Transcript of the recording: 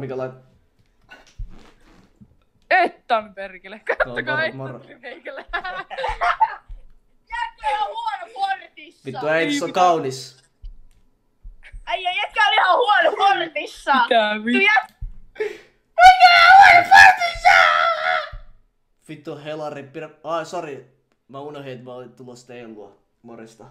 mikä lait... Ettan perkele, kattokaa Ettan moro. tuli. Jätkä on huono portissa. Vittu ei se on kaunis. Ai Äijä, jätkä on ihan huono portissa. Mitä Tu vittu? jät... Vittu helari, pidä... Ai, sori. Mä unohdin, että mä olin tulossa teidän luo. Morjesta.